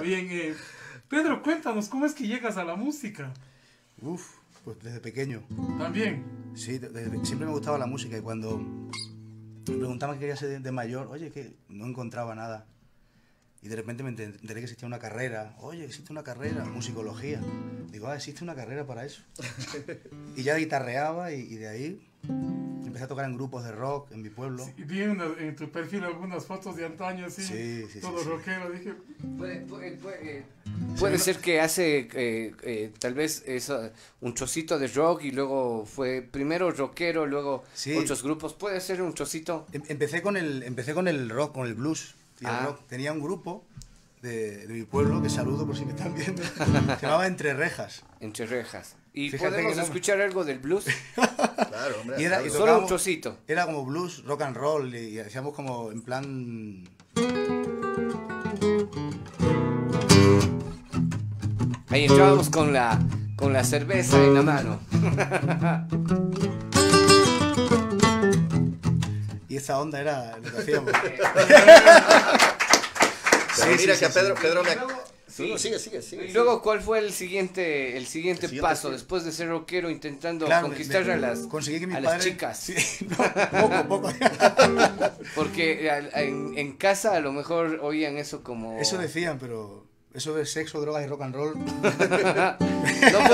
Bien, eh, Pedro, cuéntanos, ¿cómo es que llegas a la música? Uf, pues desde pequeño. También. Sí, desde- siempre me gustaba la música y cuando me preguntaban qué quería ser de, de mayor, oye, que no encontraba nada. Y de repente me enter- enteré que existía una carrera. Oye, existe una carrera, musicología. Digo, ah, existe una carrera para eso. y ya guitarreaba y, y de ahí empecé a tocar en grupos de rock en mi pueblo. Y vi en, en tu perfil algunas fotos de antaño, así. Sí, sí, sí, todo sí. rockero. Dije, Puede, puede- puede- puede ser que hace eh, eh, tal vez eso, un chocito de rock y luego fue primero rockero, luego Sí. otros grupos. Puede ser un chocito. Em- Empecé con el, empecé con el rock, con el blues. y el Ah. rock. Tenía un grupo de, de mi pueblo, que saludo por si me están viendo, se llamaba Entre Rejas. Entre rejas. ¿Y Fíjate podemos no- escuchar algo del blues? Claro, hombre. Y era- claro. y Solo un trocito. Era como blues, rock and roll, y, y hacíamos como en plan... Ahí entrábamos con la, con la cerveza en la mano. Y esa onda era lo que hacíamos. Pero Sí, mira sí, que a Pedro, sí. Pedro me... Sí. No, sigue, sigue, sigue. Y luego, ¿cuál fue el siguiente, el siguiente El siguiente paso sí. después de ser rockero intentando Claro, conquistar me- a las, conseguí que mis a las padres- chicas? Sí, no, poco, poco. Porque en casa a lo mejor oían eso como... Eso decían, pero eso de sexo, drogas y rock and roll no,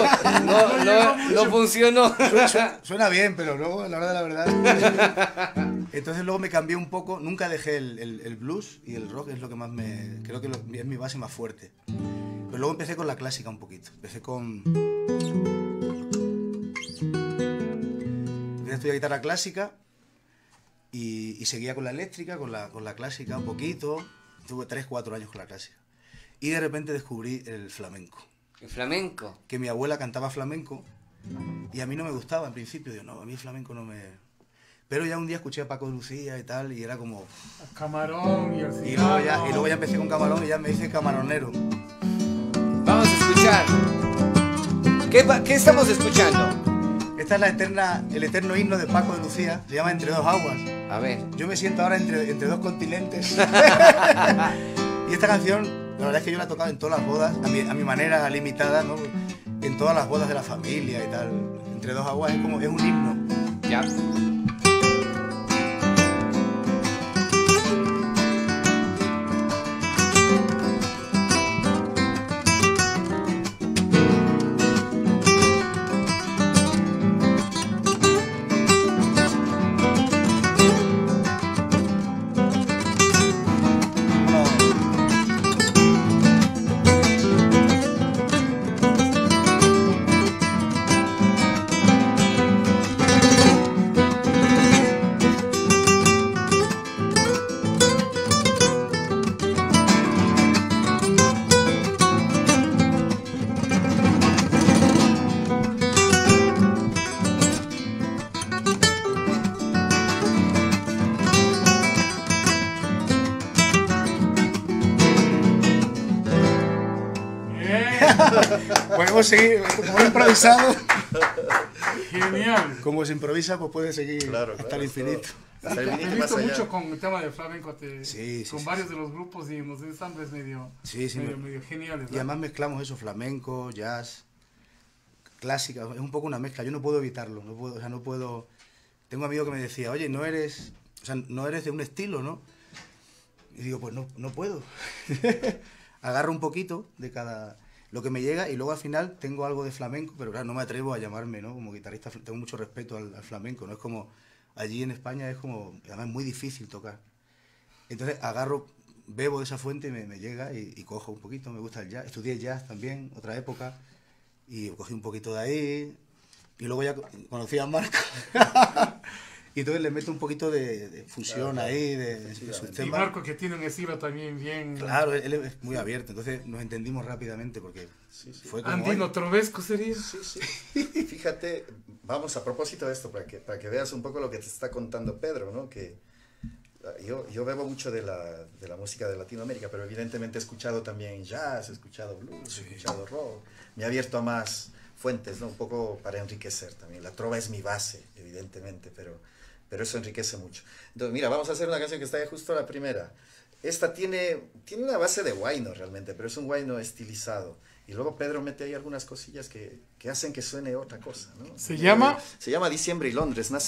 no, no, no funcionó. suena, suena bien, pero luego, a la hora de la verdad. Entonces luego me cambié un poco, nunca dejé el, el- el blues y el rock es lo que más me. Creo que lo- es mi base más fuerte. Pero luego empecé con la clásica un poquito. Empecé con. Empecé a estudiar guitarra clásica y, y seguía con la eléctrica, con la, con la clásica un poquito. Tuve 3, 4 años con la clásica. Y de repente descubrí el flamenco El flamenco. que mi abuela cantaba flamenco y a mí no me gustaba en principio. Digo, no, a mí el flamenco no me... Pero ya un día escuché a Paco de Lucía y tal y era como... Camarón y el Y luego, ya, y luego ya empecé con Camarón y ya me hice camaronero. Vamos a escuchar. ¿Qué, qué estamos escuchando? Esta es la eterna, el eterno himno de Paco de Lucía, se llama Entre dos aguas. A ver. Yo me siento ahora entre, entre dos continentes. y esta canción, la verdad es que yo la he tocado en todas las bodas, a mi, a mi manera limitada, ¿no? En todas las bodas de la familia y tal. Entre dos aguas es como, es un himno. Ya. Podemos seguir, como he improvisado. genial. Como se improvisa, pues puede seguir Claro, hasta claro, el infinito. El Te visto mucho con el tema de flamenco, te- Sí, sí, con sí, varios de los grupos y en los ensambles medio, Sí, sí, medio, me- medio geniales. Y además mezclamos eso, flamenco, jazz, clásica, es un poco una mezcla. Yo no puedo evitarlo, no puedo, o sea, no puedo. Tengo un amigo que me decía, oye, no eres, o sea, no eres de un estilo, ¿no? Y digo, pues no, no puedo. Agarro un poquito de cada, lo que me llega y luego al final tengo algo de flamenco, pero no me atrevo a llamarme, ¿no? Como guitarrista, tengo mucho respeto al, flamenco, ¿no? Es como, allí en España es como, además muy difícil tocar. Entonces agarro, bebo de esa fuente y me, llega y, cojo un poquito, me gusta el jazz. Estudié jazz también, otra época, y cogí un poquito de ahí. Y luego ya co- conocí a Marco. y entonces le meto un poquito de, de fusión Claro, ahí, de, de sus Y temas. Marco que tiene un estilo también bien Claro, él es muy abierto, entonces nos entendimos rápidamente porque Sí, sí. fue como... andino "Oye, trovesco sería. Sí, sí. Fíjate, vamos a propósito de esto, para que, para que veas un poco lo que te está contando Pedro, ¿no? Que ah, yo, yo bebo mucho de la, de la música de Latinoamérica, pero evidentemente he escuchado también jazz, he escuchado blues, he escuchado rock. Me he abierto a más fuentes, ¿no? Un poco para enriquecer también. La trova es mi base, evidentemente, pero, pero eso enriquece mucho. Entonces, mira, vamos a hacer una canción que está justo la primera. esta tiene, tiene una base de guayno realmente, pero es un guayno estilizado. Y luego Pedro mete ahí algunas cosillas que, que hacen que suene otra cosa. ¿no? Se llama- Se llama Diciembre y Londres. Nace